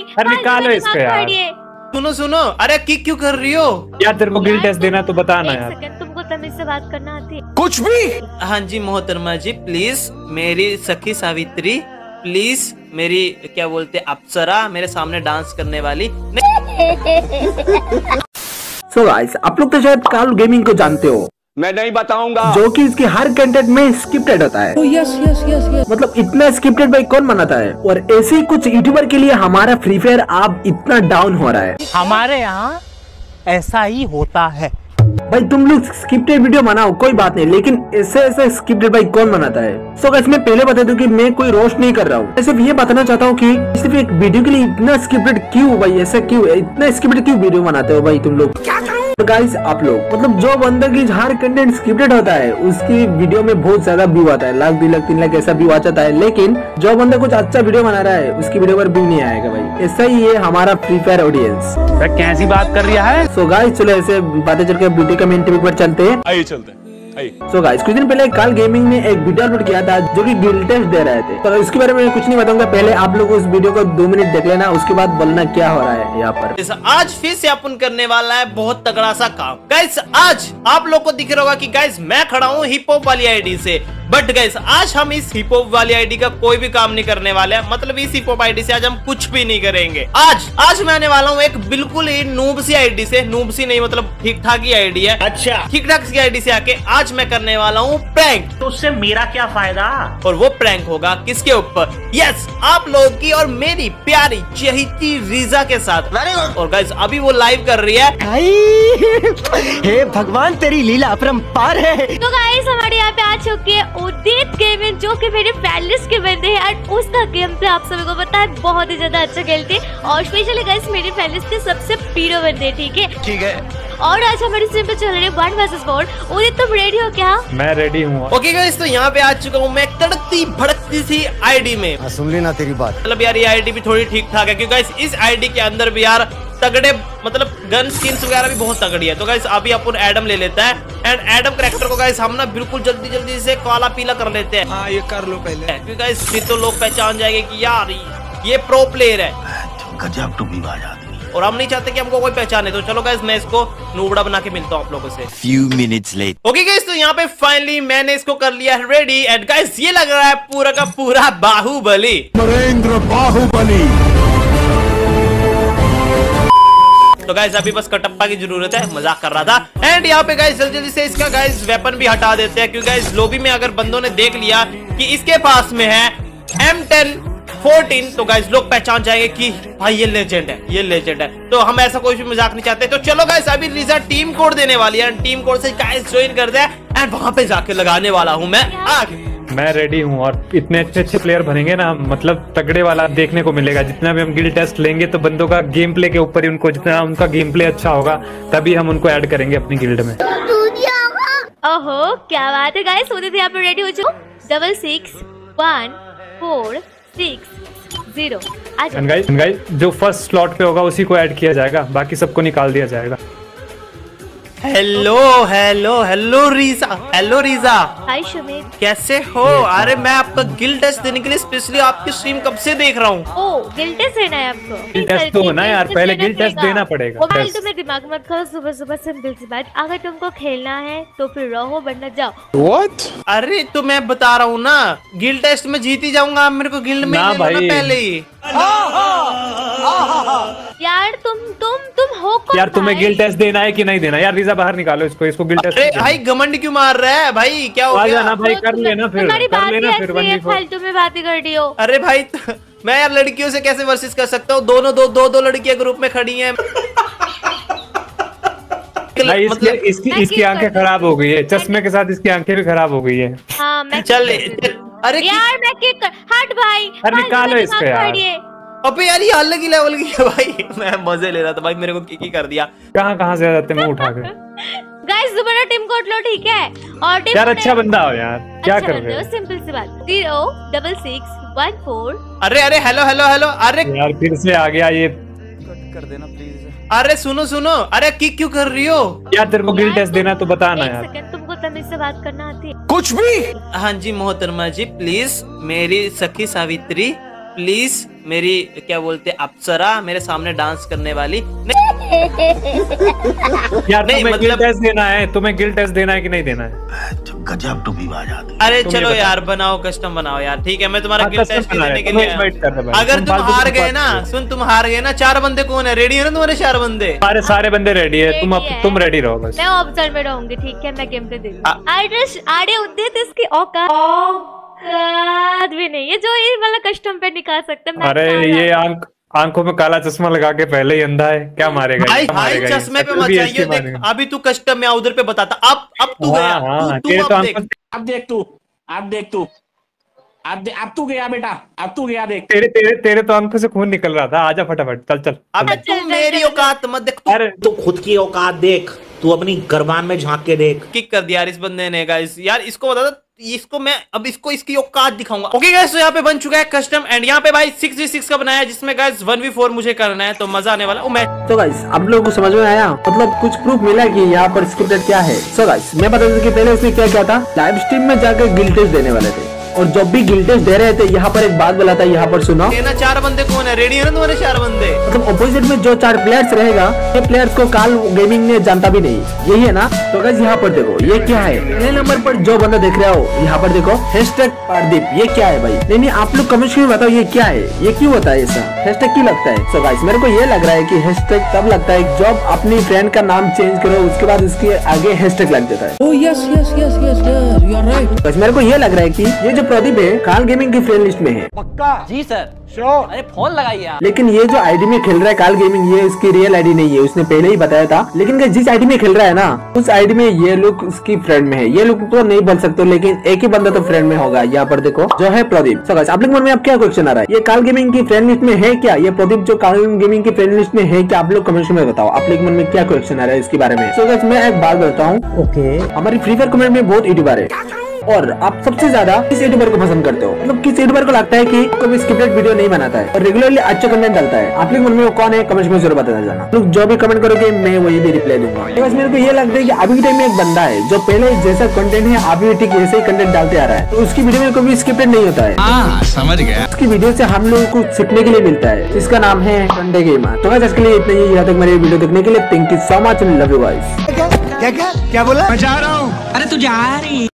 भाई अरे निकालो इसको यार। सुनो सुनो। अरे किक क्यों कर रही हो? यार तेरे को गिल टेस्ट देना तो बताना बता ना यार तुमको तमीज से बात करना आती है। कुछ भी? हाँ जी मोहतरमा जी प्लीज़ मेरी सखी सावित्री प्लीज़ मेरी क्या बोलते अप्सरा मेरे सामने डांस करने वाली। सो गाइस आप लोग तो शायद काल गेमिंग को जानते हो। मैं नहीं बताऊँगा। जो कि इसके हर कंटेंट में स्क्रिप्टेड होता है। तो यस यस यस यस मतलब इतना स्क्रिप्टेड भाई कौन बनाता है? और ऐसे ही कुछ यूट्यूबर के लिए हमारा फ्री फायर आप इतना डाउन हो रहा है। हमारे यहाँ ऐसा ही होता है। भाई तुम लोग स्क्रिप्टेड वीडियो बनाओ कोई बात नहीं लेकिन ऐसे ऐसे स्क्रिप्टेड भाई कौन बनाता है? सो so, मैं पहले बता दूँ कि मैं कोई रोस्ट नहीं कर रहा हूँ। सिर्फ़ ये बताना चाहता हूँ कि सिर्फ़ एक वीडियो के लिए इतना स्क्रिप्टेड क्यों भाई ऐसा क्यों इतना स्क्रिप्टेड क्यों वीडियो बनाते हो भाई तुम लोग? तो गाइस आप लोग मतलब जो बंदा की हर कंटेंट स्क्रिप्टेड होता है उसकी वीडियो में बहुत ज़्यादा व्यू आता है। लाख दो लाख तीन लाख ऐसा व्यू आ जाता है। लेकिन जो बंदा कुछ अच्छा वीडियो बना रहा है उसकी वीडियो पर व्यू नहीं आएगा भाई। ऐसा ही है हमारा फ्री फायर ऑडियंस कैसी बात कर रहा है? सो गाइस चलो ऐसे बातें चलकर के वीडियो का मेन टॉपिक पर चलते हैं। आइए चलते हैं। सो गाइस कुछ दिन पहले काल गेमिंग ने एक वीडियो अपलोड किया था जो कि गिल टेस्ट दे रहे थे। तो इसके बारे में कुछ नहीं बताऊँगा पहले आप लोग उस वीडियो को दो मिनट देख लेना उसके बाद बोलना क्या हो रहा है यहाँ पर। आज फिर से अपन करने वाला है बहुत तगड़ा सा काम। गाइस आज आप लोग को दिख रहा होगा की गाइस मैं खड़ा हूँ हिप हॉप वाली आईडी से। बट गैस आज हम इस हिप हॉप वाली आईडी का कोई भी काम नहीं करने वाले हैं। मतलब इस हिप हॉप आईडी से आज हम कुछ भी नहीं करेंगे। आज आज मैं आने वाला हूँ एक बिल्कुल ही नूब सी आईडी से। नूब सी नहीं मतलब ठीक ठाक ही आईडी है। अच्छा। ठीक ठाक सी आईडी से आके आज मैं करने वाला हूँ प्रैंक तो उससे मेरा क्या फ़ायदा? और वो प्रैंक होगा किसके ऊपर? यस आप लोगों की और मेरी प्यारी चहीती रीजा के साथ। और गाइस अभी वो लाइव कर रही है। हे भगवान तेरी लीला अपरंपार है। तो गाइस हमारे यहाँ पे जो कि मेरे पैलेस के बंदे हैं और उसका गेम प्ले आप सभी को पता है बहुत ही ज़्यादा अच्छा खेलते हैं और स्पेशली गाइस मेरे पैलेस के सबसे पीरो बंदे हैं, ठीक है? ठीक है। और आज हमारे स्ट्रीम पे चल रहे हैं वन वर्सेस फोर उदित तुम रेडी हो क्या? मैं रेडी हूँ। ओके गाइस तो यहाँ पे आ चुका हूँ मैं तड़कती भड़कती सी आईडी में। सुन ली ना तेरी बात। मतलब यार ये आईडी भी थोड़ी ठीक ठाक है क्योंकि गाइस इस आईडी के अंदर भी यार तगड़े मतलब गन स्किन्स वगैरह भी बहुत तगड़ी है। तो गाइस अभी अपन एडम ले लेता है। एंड एडम करेक्टर को गाइस हम ना बिल्कुल जल्दी जल्दी से काला पीला कर लेते हैं। हाँ ये कर लो पहले। क्योंकि गाइस फिर तो लोग पहचान जाएँगे कि यार ये प्रो प्लेयर है। गजब टुकड़ी बाज आदमी। और हम नहीं चाहते कि हमको कोई पहचाने तो चलो गाइस मैं इसको नूबड़ा बना के मिलता हूँ आप लोगों से। Few minutes later. Okay guys तो यहाँ पे फाइनली मैंने इसको कर लिया है रेडी एंड गाइस ये लग रहा है पूरा का पूरा बाहुबली। नरेंद्र बाहुबली। तो गाइस अभी बस कटप्पा की ज़रूरत है, मज़ाक कर रहा था। एंड यहाँ पे गाइस जल्दी जल्दी से इसका गाइस वेपन भी हटा देते हैं, क्योंकि गाइस लॉबी में अगर बंदों ने देख लिया कि इसके पास में है एम टेन फोर्टीन तो गाइस लोग पहचान जाएँगे कि भाई ये लेजेंड है, ये लेजेंड है। तो हम ऐसा कोई भी मज़ाक नहीं चाहते। तो चलो गाइस अभी रिजा टीम कोड देने वाली है टीम कोड से गाइस ज्वाइन कर दे एंड वहाँ पे जाके लगाने वाला हूँ मैं। आग। मैं रेडी हूँ और इतने अच्छे अच्छे प्लेयर बनेंगे ना मतलब तगड़े वाला देखने को मिलेगा। जितना भी हम गिल टेस्ट लेंगे तो बंदों का गेम प्ले के ऊपर ही उनको जितना उनका गेम प्ले अच्छा होगा तभी हम उनको ऐड करेंगे अपनी गिल्ड में। ओहो क्या बात है गाइस उदित यहाँ पे रेडी हो जाओ double six one four six zero जो फ़र्स्ट स्लॉट पे होगा उसी को ऐड किया जाएगा बाकी सबको निकाल दिया जाएगा। Hello hello hello Reeza hello Reeza hi Sumit कैसे हो? अरे मैं आपका गिल टेस्ट देने के लिए स्पेशली आपकी स्ट्रीम कब से देख रहा हूँ? गिल टेस्ट देना है आपको। गिल टेस्ट तो होना यार, पहले गिल टेस्ट देना पड़ेगा। मोबाइल तुम्हें दिमाग मत खाओ सुबह सुबह सिंपल सी बात। अगर तुमको खेलना है तो फिर रहो वरना जाओ। व्हाट अरे तो मैं बता रहा हूँ ना गिल टेस्ट में जीत ही जाऊँगा। आप मेरे को गिल्ड में। पहले ही। यार तुम तुम तुम हो कौन यार तुम्हें गिल टेस्ट देना है कि नहीं देना? यार रीजा बाहर निकालो इसको इसको गिल टेस्ट अरे भाई घमंड क्यों मार रहा है? भाई क्या हो गया? जाना भाई कर लेना फिर कर लेना फिर है, फालतू में बातें कर रही हो। अरे भाई मैं यार लड़कियों से कैसे वर्सेस कर सकता हूँ? दोनों दो दो दो लड़कियाँ ग्रुप में खड़ी हैं। भाई इसकी मतलब इसकी मैं इसकी आँखें खराब हो गई है चश्मे के साथ इसकी आँखें भी खराब हो गई है। हाँ मैं चल, अरे यार मैं किक कर हट भाई। अरे निकालो इसको यार। अबे यार ये अलग ही लेवल की है भाई। मैं मज़े ले रहा था भाई मेरे को की कर दिया। कहाँ कहाँ से आ जाते हैं मुँह उठा के? गाइस दोबारा टीम कोड लो ठीक है? और टीम यार अच्छा बंदा हो यार। क्या कर रहे हो सिंपल सी बात। Zero double six one four अरे अरे हेलो हेलो हेलो अरे यार फिर से आ गया ये। कट कर देना प्लीज़ अरे सुनो सुनो। अरे किक क्यों कर रही हो? यार तेरे को गिल टेस्ट देना तो बता ना एक यार। सेकंड मेरे से बात करना आती है? कुछ भी। हाँ जी मोहतरमा जी प्लीज़ मेरी सखी सावित्री प्लीज़ मेरी क्या बोलते अप्सरा मेरे सामने डांस करने वाली यार नहीं, तुम्हें गिल मतलब- टेस्ट देना है तुम्हें गिल टेस्ट देना है कि नहीं देना है? गजब टू बाज आती अरे चलो यार बनाओ कस्टम बनाओ यार ठीक है मैं तुम्हारा हाँ, गिल टेस्ट देने के लिए। अगर तुम हार गए ना सुन तुम हार गए ना चार बंदे कौन है? रेडी है ना तुम्हारे चार बंदे? सारे सारे बंदे रेडी है तुम है। तुम रेडी रहो बस। मैं ऑब्ज़र्व में रहूँगी ठीक है मैं गेम पे दे आ- एड्रेस आड़े उद्देत इसकी औकात औकात भी नहीं है जो ये वाला कस्टम पे निकाल सकते हैं अरे ये आँख आँखों में काला चश्मा लगा के पहले ही अंधा है क्या मारेगा ये? भाई भाई चश्मे पे मत जाइए देख अभी तू कस्टम में उधर पे बताता अब अब तू हाँ, गया हाँ, तू- तू तो अब देख। आँखों अब देख तू अब देख तू अब अब तू गया बेटा अब तू गया देख। तेरे तेरे तेरे तो आँखों से खून निकल रहा था आजा फटाफट चल चल। अब तू मेरी औकात मत देख तू तू खुद की औकात देख। तू अपनी गरबान में झाँक के देख। किक कर दिया यार इस बंदे ने गाइस यार इसको बता दो इसको मैं अब इसको इसकी औकात दिखाऊँगा। ओके गाइस तो यहाँ पे बन चुका है कस्टम एंड यहाँ पे भाई सिक्स वी सिक्स का बनाया है जिसमें गाइस वन वी फोर मुझे करना है तो मज़ा आने वाला। ओ मैं तो गाइस आप लोगों को समझ में आया? मतलब कुछ प्रूफ मिला कि यहाँ पर स्क्रिप्टेड क्या है? सो गाइस मैं बता दूँ कि पहले उसने क्या किया था? लाइव स्ट्रीम में जाकर गिल टेस्ट देने वाले थे। और जब भी गिल टेस्ट दे रहे थे यहाँ पर एक बात बोला था यहाँ पर सुनो। चार बंदे कौन है? रेडी है ना तुम्हारे चार बंदे? मतलब ऑपोजिट में जो चार प्लेयर्स रहेगा ये प्लेयर्स को काल गेमिंग ने जानता भी नहीं। यही है ना? तो गाइस यहाँ पर देखो ये क्या है? पहले नंबर पर जो बंदा देख रहे हो यहाँ पर देखो हैशटैग पारदीप ये क्या है भाई? नहीं नहीं आप लोग कमेंट में बताओ ये क्या है? ये क्यों होता है ऐसा? हैशटैग क्यों लगता है? सो गाइस मेरे को ये लग रहा है कि हैशटैग तब लगता है जब अपनी फ्रेंड का नाम चेंज करो उसके बाद उसके आगे हैशटैग लग जाता है। ओ yes yes yes yes yes you are right मेरे को ये लग रहा है कि ये जो प्रदीप है काल गेमिंग की फ्रेंड लिस्ट में है। पक्का? जी सर अरे फ़ोन लगाइए आप लेकिन ये जो आईडी में खेल रहा है काल गेमिंग ये इसकी रियल आईडी नहीं है उसने पहले ही बताया था। लेकिन जिस आईडी में खेल रहा है ना उस आईडी में ये लोग उसकी फ्रेंड में है। ये लोग तो नहीं बन सकते लेकिन एक ही बंदा तो फ्रेंड में होगा। यहाँ पर देखो जो है प्रदीप। Guys, आप लोग मन में अब क्या क्वेश्चन आ रहा है? ये काल गेमिंग की फ्रेंड लिस्ट में है क्या? ये प्रदीप जो काल गेमिंग की फ्रेंड लिस्ट में है क्या? आप लोग कमेंट में बताओ। आप लोग मन में क्या क्वेश्चन आ रहा है इसके बारे में? सो so मैं एक बात बताता हूँ। ओके हमारी फ्री फायर कमेंट में बहुत यूट्यूबर है। और आप सबसे ज़्यादा किस यूट्यूबर को पसंद करते हो? मतलब किस यूट्यूबर को लगता है कि कोई स्क्रिप्टेड वीडियो नहीं बनाता है और रेगुलरली अच्छा कंटेंट डालता है? आप लोग मन में वो कौन है? कमेंट में ज़रूर बताना जाना। लोग जो भी कमेंट करोगे मैं वही भी रिप्लाई दूँगा। तो बस मेरे को ये लगता है कि अभी के टाइम में एक बंदा है जो पहले जैसा कंटेंट है अभी ठीक ऐसे ही कंटेंट डालते आ रहा है। तो उसकी वीडियो में कोई स्क्रिप्टेड नहीं होता है। समझ गया। उसकी वीडियो से हम लोगों को सीखने के लिए मिलता है। जिसका नाम है संडे गेमर तो आज के लिए इतना ही। यहाँ तक मेरी वीडियो देखने के लिए thank you so much love you guys क्या क्या क्या बोला? मैं जा रहा हूँ। अरे तू जा रही।